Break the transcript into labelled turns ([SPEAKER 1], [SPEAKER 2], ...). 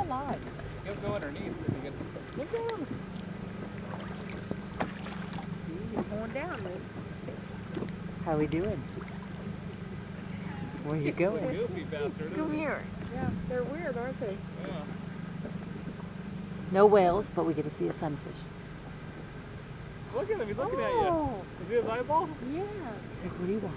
[SPEAKER 1] alive.
[SPEAKER 2] He'll go underneath if he gets.
[SPEAKER 1] Look down. He's going down, Luke.
[SPEAKER 3] How we doing? Where you going?
[SPEAKER 2] Goofy bastard.
[SPEAKER 1] Come here. Yeah, they're weird, aren't they?
[SPEAKER 2] Yeah.
[SPEAKER 3] No whales, but we get to see a sunfish.
[SPEAKER 2] Look at him. He's looking at you.
[SPEAKER 1] Oh.
[SPEAKER 2] Is he his eyeball?
[SPEAKER 1] yeah.
[SPEAKER 3] He's like, what do you want?